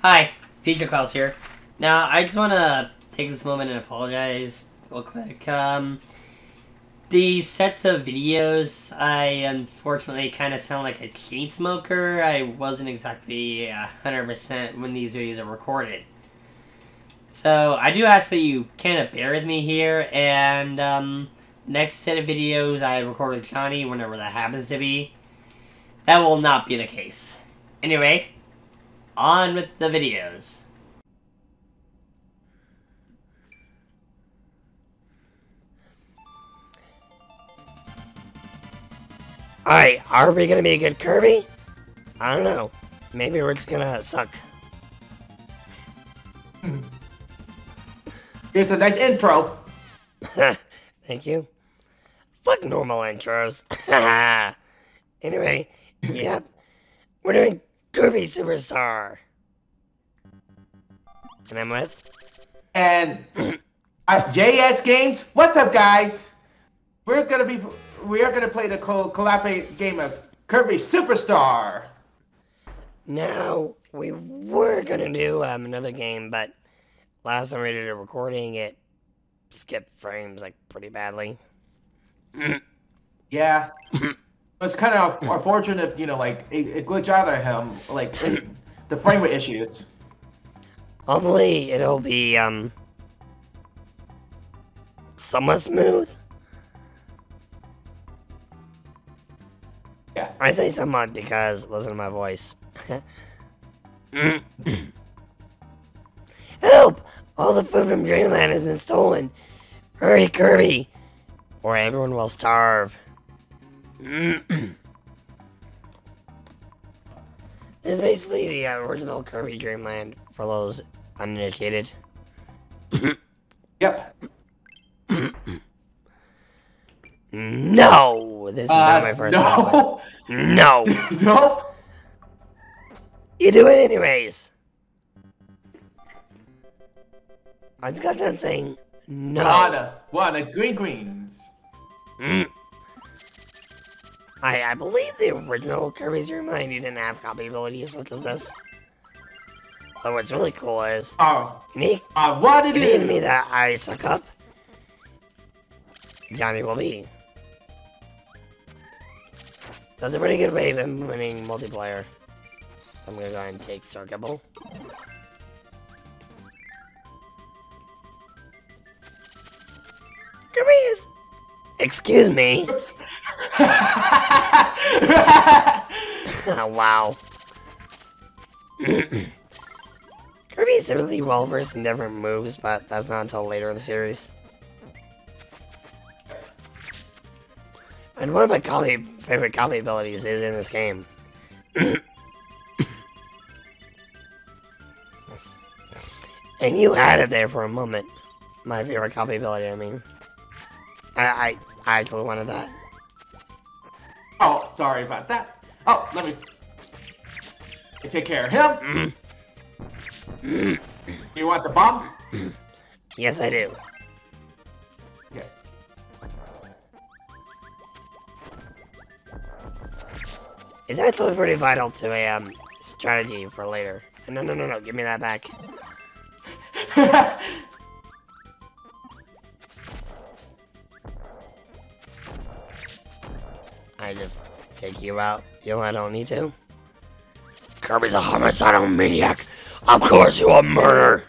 Hi, Feature Calls here. Now, I just want to take this moment and apologize real quick. Um, the sets of videos, I unfortunately kind of sound like a chain smoker. I wasn't exactly 100% when these videos are recorded. So, I do ask that you kind of bear with me here, and um, next set of videos I record with Johnny, whenever that happens to be, that will not be the case. Anyway, on with the videos. Alright, are we gonna be a good Kirby? I don't know. Maybe we're just gonna suck. Here's a nice intro. Thank you. Fuck normal intros. anyway, yep. We're doing Kirby Superstar. And I'm with And uh, JS Games. What's up, guys? We're gonna be we are gonna play the co- collaborative game of Kirby Superstar. Now, we were gonna do um, another game, but last time we did a recording, it skipped frames like pretty badly. Yeah. was kind of unfortunate, you know, like it, it glitched out of him, like the frame rate issues. Hopefully, it'll be um somewhat smooth. Yeah. I say somewhat because listen to my voice. Help! All the food from Dreamland has been stolen. Hurry, Kirby, or everyone will starve. this is basically the original Kirby Dreamland for those uninitiated. Yep. No, this is not my first no. No, nope. you do it anyways. I just got done saying no. Wanna, wanna green greens. Mm. I I believe the original Kirby's Dream Land you didn't have copy abilities such as this. But what's really cool is Oh, unique uh, what it any is? enemy that I suck up, Johnny will be. That's a pretty good way of implementing multiplayer. I'm gonna go ahead and take Circuable. Kirby is. Excuse me. Oops. wow. Kirby is typically well versed in different moves, but that's not until later in the series. And one of my copy, favorite copy abilities is in this game. and you had it there for a moment. My favorite copy ability, I mean. I, I, I totally wanted that. Sorry about that. Oh, let me take care of him. You want the bomb? Yes, I do. Okay. It's actually pretty vital to a um strategy for later. No, no, no, no, give me that back. I just take you out. You know I don't need to. Kirby's a homicidal maniac. Of course you will murder.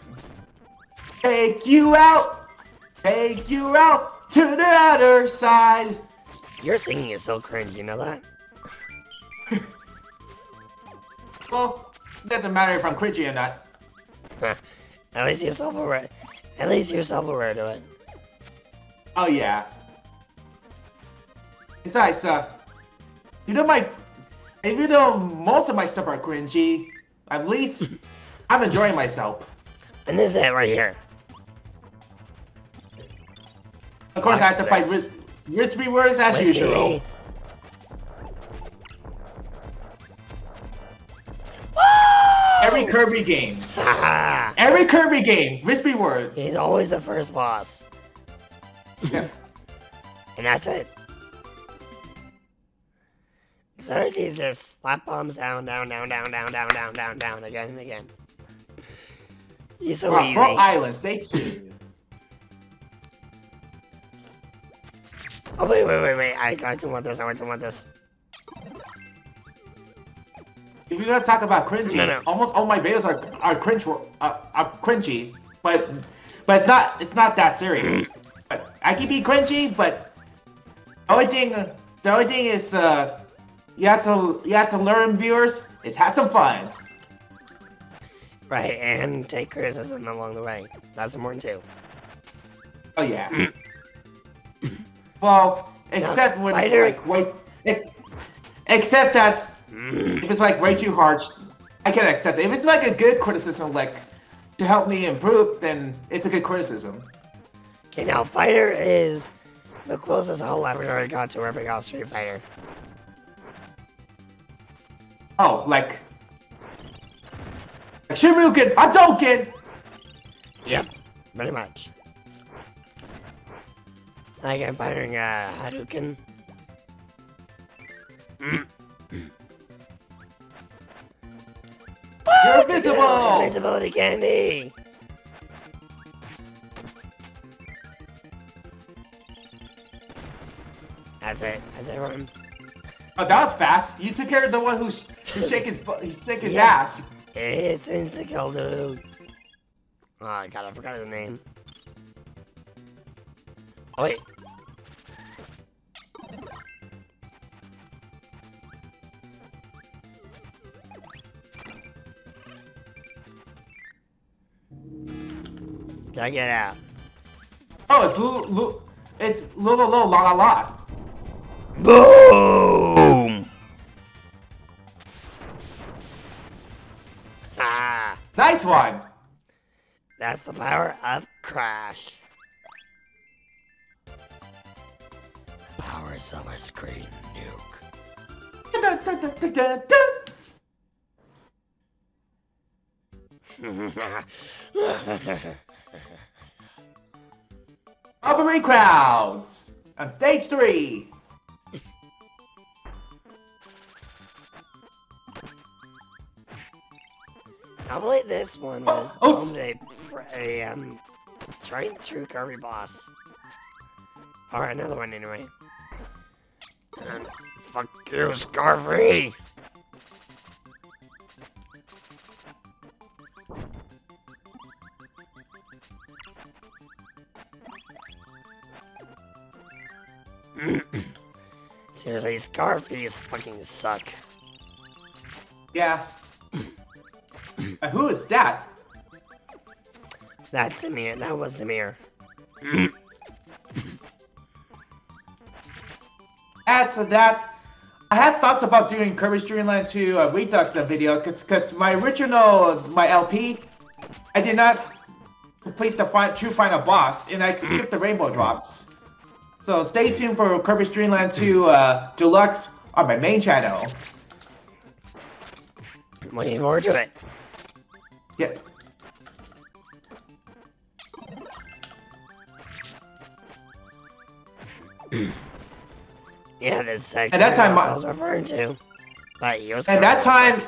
Take you out. Take you out to the other side. Your singing is so cringe, you know that? Well, doesn't matter if I'm cringy or not. At least you're self-aware. At least you're self-aware to it. Oh yeah. Besides, uh, you know my, even though most of my stuff are cringy, at least I'm enjoying myself. And this is it right here. Of course, I have to fight. Ris- Whispy Woods as usual. Every Kirby game, every Kirby game, Whispy Woods. He's always the first boss. Yeah. And that's it. Is just slap bombs down, down, down, down, down, down, down, down, down, again and again. He's so Wow, easy. Pearl Island, stage two. Oh wait, wait, wait, wait! I, I don't want this. I don't want this. If you're gonna talk about cringy, No, no. almost all my videos are are cringe are, are cringy, but but it's not it's not that serious. but I can be cringy, but the only thing the only thing is uh you have to you have to learn viewers is have some fun. Right, and take criticism along the way. That's important too. Oh yeah. well, except when it's fighter- like wait, ex- except that if it's like way too harsh, I can accept it. If it's like a good criticism, like to help me improve, then it's a good criticism. Okay, now Fighter is the closest HAL Laboratory got to ripping off Street Fighter. Oh, like like Shoryuken, Hadouken. Yep, very much. Like I'm fighting uh, Hadouken. You're invincible. Invincibility candy! That's it. That's it, everyone. Oh, that was fast. You took care of the one who's shake his butt. shake his Yeah. ass. It's Insta-kill, dude. Oh, ah, God, I forgot his name. Oh, wait. Gotta get out. Oh, it's Lulu, Lulu it's Lulu Lulu La La La. Boom! Ah, Nice one. that's the power of Crash. The power of Silver Screen Nuke. Bubbly Clouds on stage three. I believe this one was Oh, to a, a um, Giant True Kirby boss. Or another one, anyway. Um, fuck you, Scarfy! Seriously, Scarfies fucking suck. Yeah. Who is that? That's Samir. That was Samir. Add to that. I had thoughts about doing Kirby's Dream Land 2 uh, Redux video because my original, my LP, I did not complete the fi- true final boss and I skipped the rainbow drops. So stay tuned for Kirby's Dream Land 2 uh, Deluxe on my main channel. Looking forward to it. Yeah. Yeah, this uh, At that time, I was referring to. Was At that time,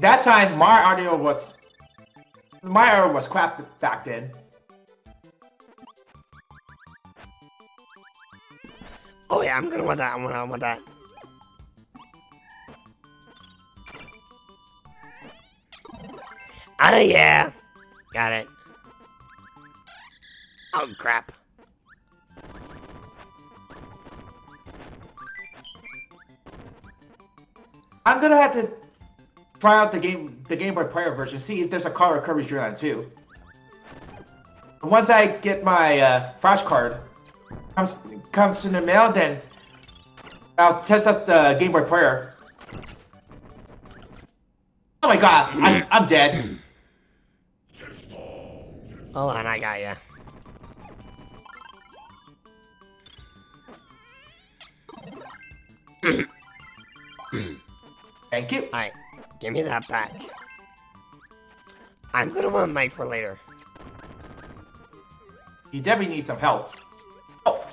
that time my audio was my audio was crap back then. Oh yeah, I'm gonna want that. I'm gonna want that. Ah yeah, got it. Oh crap. I'm gonna have to try out the game, the Game Boy Player version. See if there's a Dream Land 2. And once I get my uh, flash card comes comes to the mail, then I'll test out the Game Boy Player. Oh my God, I'm I'm dead. Hold on, I got ya. Thank you. Alright, give me that back. I'm gonna want Mike for later. You definitely need some help. Oh,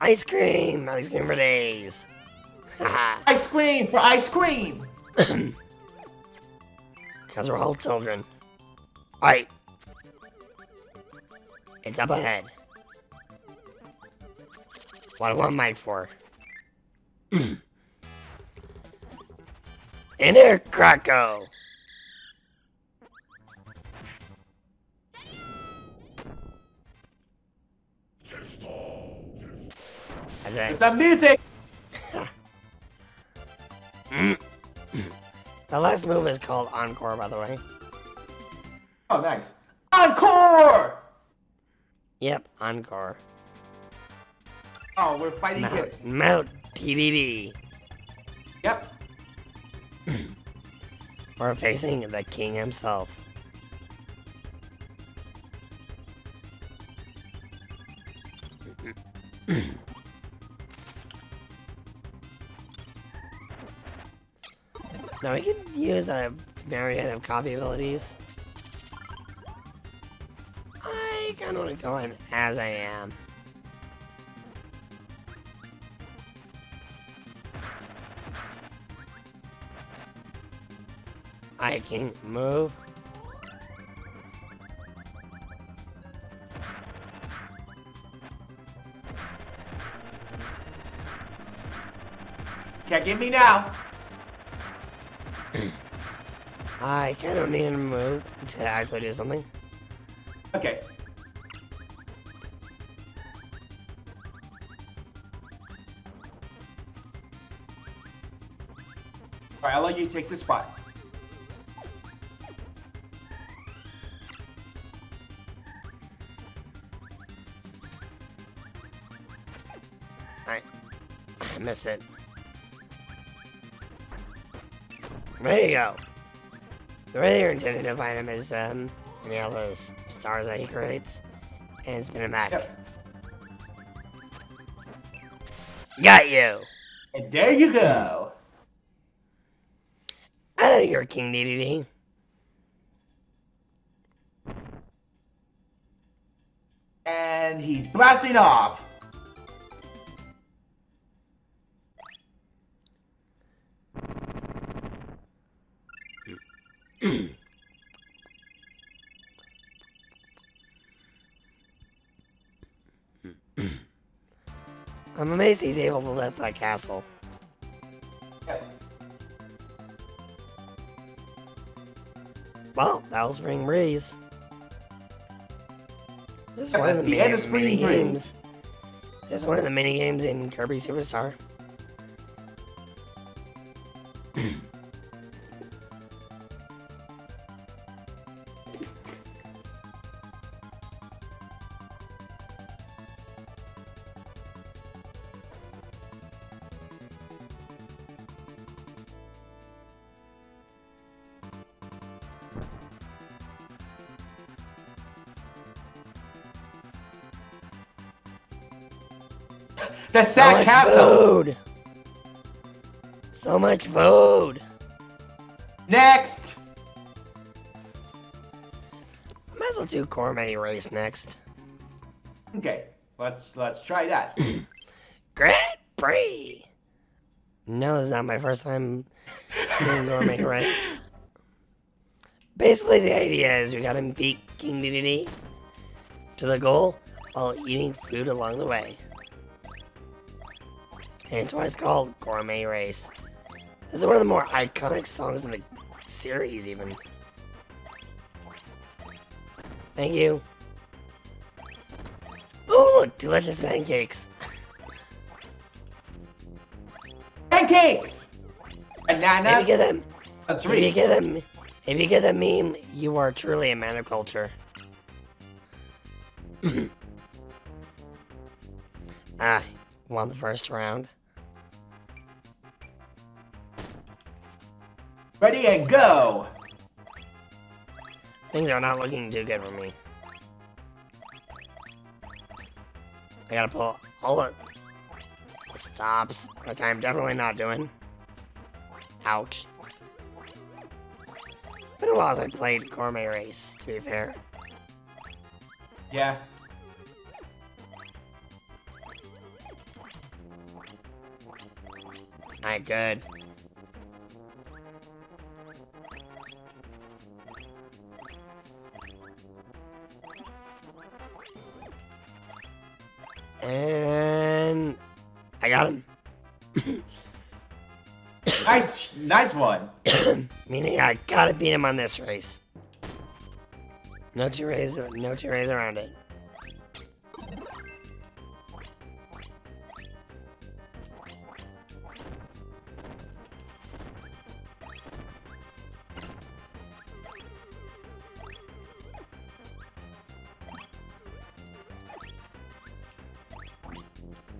Ice cream! Ice cream for days! Ice cream for ice cream. because we're all children. Alright. It's up ahead. What do I want Mike for? Inner Kracko! That's it. It's a music. The last move is called Encore, by the way. Oh, nice. Encore. Yep, Encore. Oh, we're fighting kids. Mount, Mount Dedede. Yep. We're facing the king himself. Now we can use a myriad of copy abilities. I kind of want to go in as I am. I can't move. Can't get me now. I kind of need to move to actually do something. Okay. Alright, I'll let you take the spot. I, I miss it. There you go. The regular intended item is um, any of those stars that he creates, and spin it back. Yep. Got you. And there you go. Out of here, King Dedede. And he's blasting off. I'm amazed he's able to lift that castle. Well, that was Spring Breeze. This is one of the, the mini games. This is one of the mini games in Kirby Superstar. The So sad much capsule. food. So much food. Next. I might as well do gourmet race next. Okay, let's let's try that. Grand Prix. No, this is not my first time doing gourmet race. Basically, the idea is we gotta beat King Dedede to the goal while eating food along the way. Hence why it's called Gourmet Race. This is one of the more iconic songs in the series, even. Thank you. Oh, look, delicious pancakes. Pancakes. Bananas. If you get them, That's if you get a, if you get a meme, you are truly a man of culture. ah, won the first round. Ready and go. Things are not looking too good for me. I gotta pull all the stops, which I'm definitely not doing. Ouch. It's been a while since I played Gourmet Race, to be fair. Yeah. Alright, good. Nice, one. Meaning I gotta beat him on this race. No two ways, no two ways around it.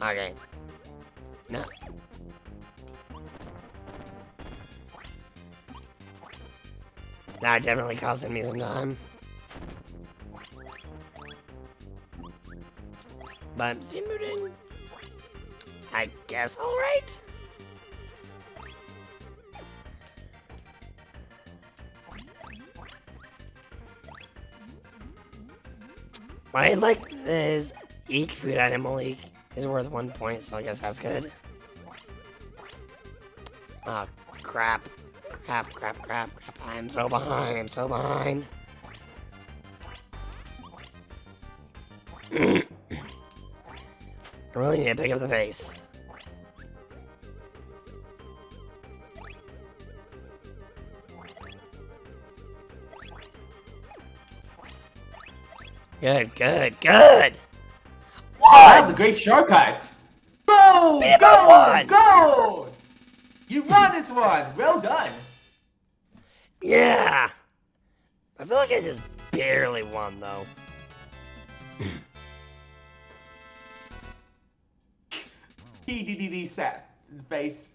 Okay. That definitely costing me some time. But I guess alright. What I like is each food item only is worth one point, so I guess that's good. Oh, crap. Crap, crap, crap, crap. I'm so behind, I'm so behind. I really need to pick up the pace. Good, good, good! That's a great shortcut. Go, Beat him by go, go! You won this one. Well done. Yeah! I feel like I just barely won, though. Dedede set face.